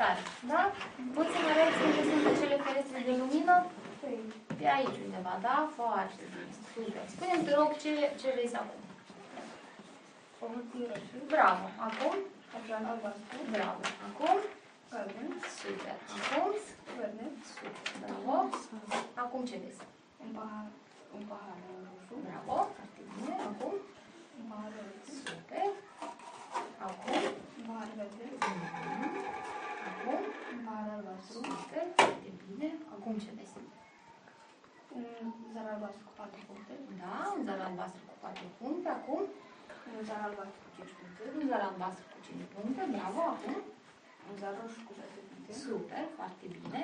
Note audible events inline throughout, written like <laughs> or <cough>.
Tare, da? Poți să-mi arăți unde sunt acele ferestre de lumină? Pe aici undeva, da? Foarte bine. Super. Spune-mi, te rog, ce, ce vezi acum? Pământul roșu, Bravo. Acum? așa albastru, Bravo. Acum? galben, Super. Acum? verde, Super. Bravo. Acum ce vezi? un pahar, un pahar roșu, Bravo. Foarte bine. Acum? un pahar roșu, Super. Acum? un pahar verde, Mhm. Acum? un pahar albastru, Super. Foarte bine. Acum ce vezi? un zar albastru cu patru puncte, Da, un zar albastru cu 4 puncte. Acum? un zar albastru cu cinci puncte, Un zar albastru cu 5 puncte. Bravo. Acum? un zar roșu cu șase puncte, Super, foarte bine.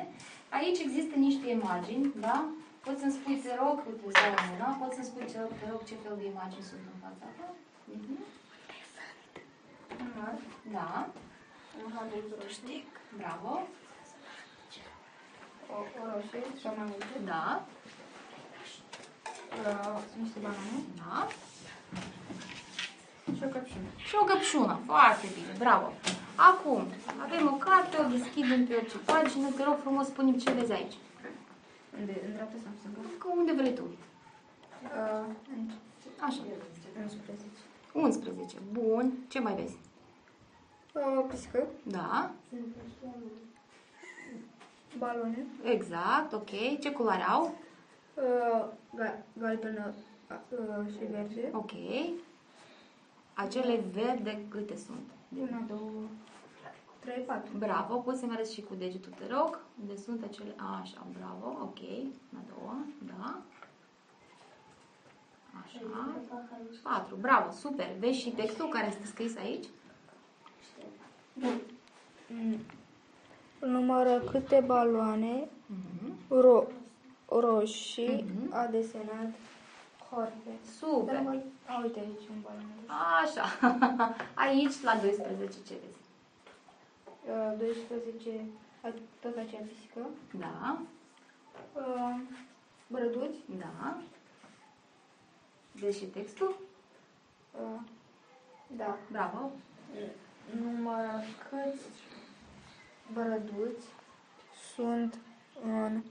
Aici există niște imagini, da? Poți să-mi spui, te rog, uite, îți dau mâna, poți să-mi spui, te rog, te rog, ce fel de imagini sunt în fața ta? Mhm. un mar, Da, un handul roșu, bravo. O, o roșie sau mai multe, Da, uh, niște banane da. și o căpșună. Și o căpșună, foarte bine, bravo. Acum, avem o carte, o deschidem pe orice pagină, te rog frumos, spune ce vezi aici. Unde? În dreapta sau în stânga? Că unde vrei tu. Uh, în Așa, 11. 11. Bun, ce mai vezi? O pisică, Da, balone, exact, ok. Ce culoare au? uh, ga- galbenă uh, și verde, Ok. Acele verde câte sunt? una, două, trei, patru. Bravo, poți să-mi arăți și cu degetul, te rog? Unde sunt acele... Așa, bravo, ok. Una, două, da. Așa. Patru, bravo, super. Vezi și textul care este scris aici? Numără câte baloane Mhm. ro- roșii Mhm. a desenat Jorge. Super. Dar mai- A, uite aici un balon roșu. Așa. <laughs> Aici, la 12, ce vezi? Uh, 12, a- tot acea pisică. Da, Uh, Brăduți. da. Vezi și textul? Uh, da. Bravo. Numără câți brăduți sunt în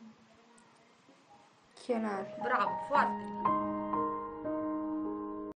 chenar. Bravo, foarte bine.